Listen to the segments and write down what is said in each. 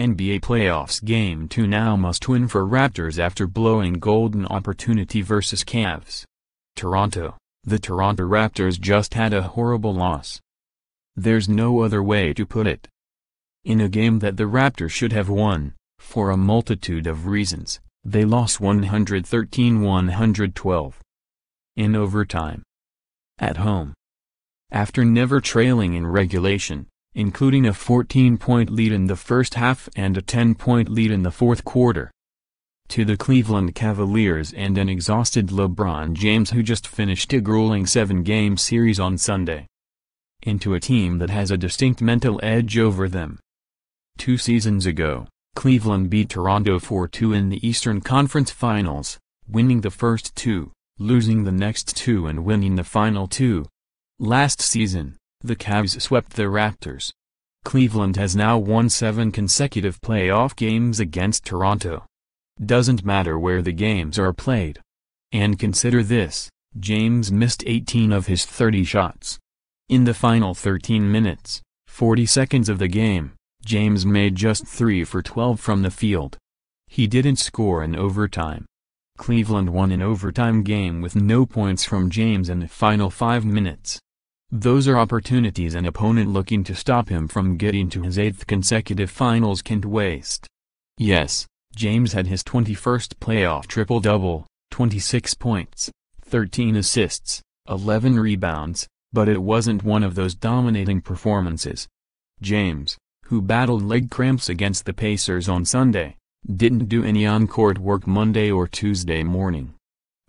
NBA playoffs Game 2 now must win for Raptors after blowing golden opportunity versus Cavs. Toronto, the Toronto Raptors just had a horrible loss. There's no other way to put it. In a game that the Raptors should have won, for a multitude of reasons, they lost 113-112. In overtime. At home. After never trailing in regulation, including a 14-point lead in the first half and a 10-point lead in the fourth quarter. To the Cleveland Cavaliers and an exhausted LeBron James who just finished a grueling seven-game series on Sunday. Into a team that has a distinct mental edge over them. Two seasons ago, Cleveland beat Toronto 4-2 in the Eastern Conference Finals, winning the first two, losing the next two and winning the final two. Last season, the Cavs swept the Raptors. Cleveland has now won seven consecutive playoff games against Toronto. Doesn't matter where the games are played. And consider this, James missed 18 of his 30 shots. In the final 13 minutes, 40 seconds of the game, James made just 3 for 12 from the field. He didn't score in overtime. Cleveland won an overtime game with no points from James in the final 5 minutes. Those are opportunities an opponent looking to stop him from getting to his eighth consecutive finals can't waste. Yes, James had his 21st playoff triple-double, 26 points, 13 assists, 11 rebounds, but it wasn't one of those dominating performances. James, who battled leg cramps against the Pacers on Sunday, didn't do any on-court work Monday or Tuesday morning.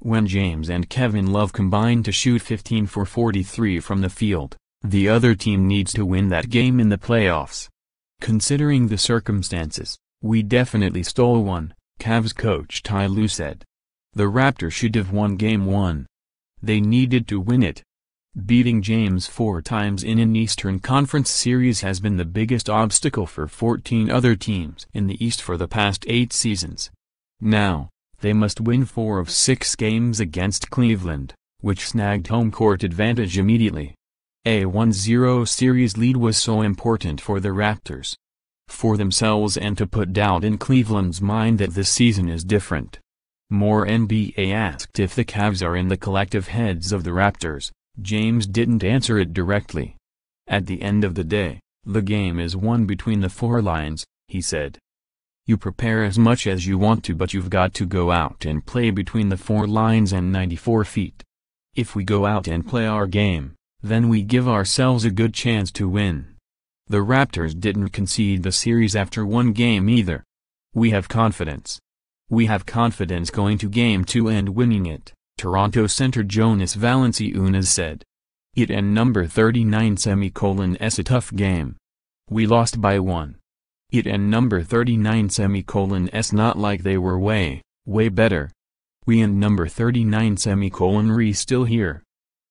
When James and Kevin Love combined to shoot 15 for 43 from the field, the other team needs to win that game in the playoffs. Considering the circumstances, we definitely stole one, Cavs coach Ty Lue said. The Raptors should have won game one. They needed to win it. Beating James four times in an Eastern Conference series has been the biggest obstacle for 14 other teams in the East for the past eight seasons. Now, they must win four of six games against Cleveland, which snagged home court advantage immediately. A 1-0 series lead was so important for the Raptors. For themselves and to put doubt in Cleveland's mind that this season is different. More NBA asked if the Cavs are in the collective heads of the Raptors, James didn't answer it directly. At the end of the day, the game is won between the four lines, he said. You prepare as much as you want to but you've got to go out and play between the four lines and 94 feet. If we go out and play our game, then we give ourselves a good chance to win. The Raptors didn't concede the series after one game either. We have confidence. We have confidence going to game two and winning it, Toronto center Jonas Valanciunas said. It and number 39 semicolon s a tough game. We lost by one. It and number 39 semicolon s not like they were way, way better. We and number 39 semicolon re still here.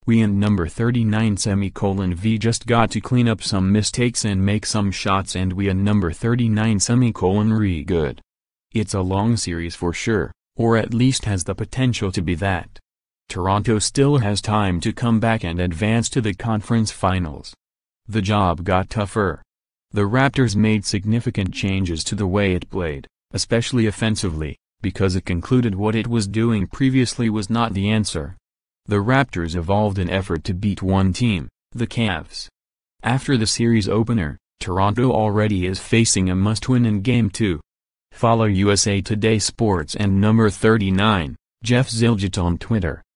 We and number 39 semicolon v just got to clean up some mistakes and make some shots and we and number 39 semicolon re good. It's a long series for sure, or at least has the potential to be that. Toronto still has time to come back and advance to the conference finals. The job got tougher. The Raptors made significant changes to the way it played, especially offensively, because it concluded what it was doing previously was not the answer. The Raptors evolved an effort to beat one team, the Cavs. After the series opener, Toronto already is facing a must-win in Game 2. Follow USA Today Sports and number 39, Jeff Zillgitt on Twitter.